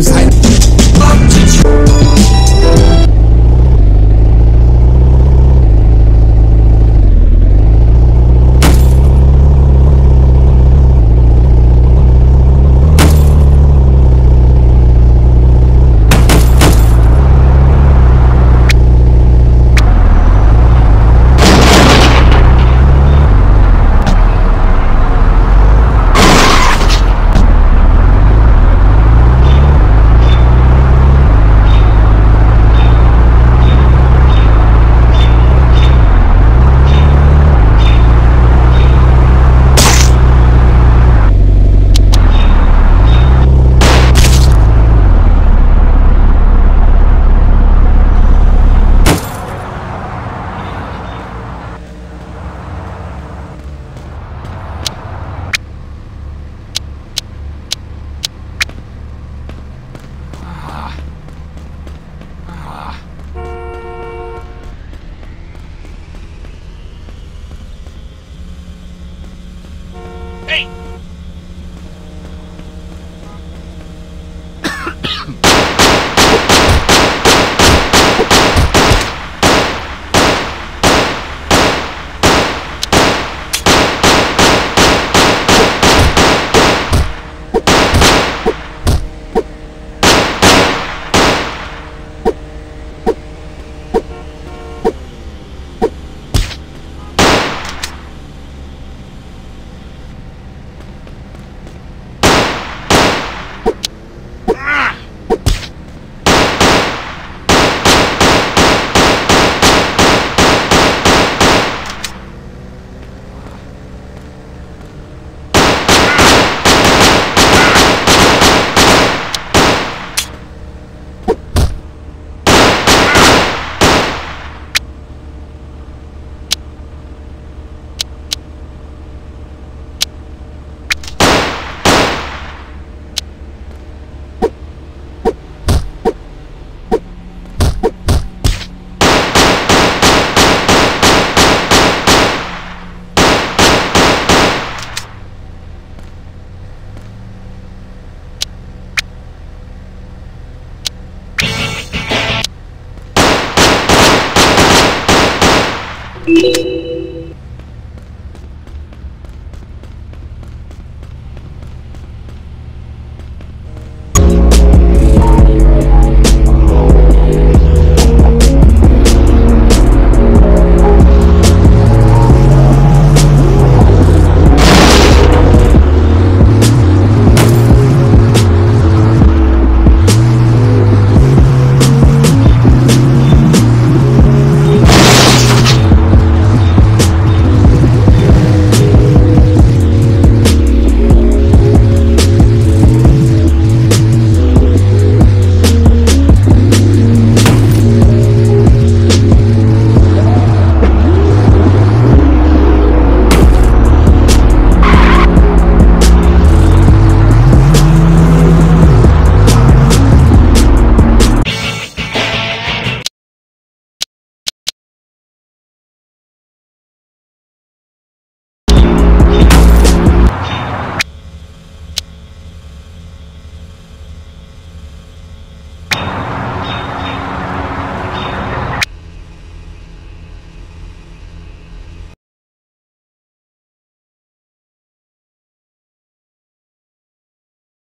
of the times. I